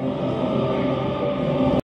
Amen.